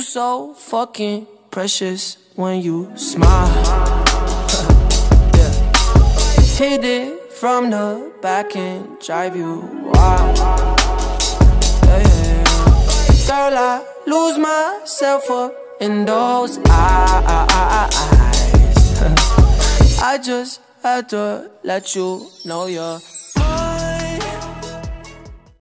You so fucking precious when you smile. yeah. Hit it from the back and drive you wild. Yeah, yeah. Girl, I lose myself up in those eyes. I just had to let you know you're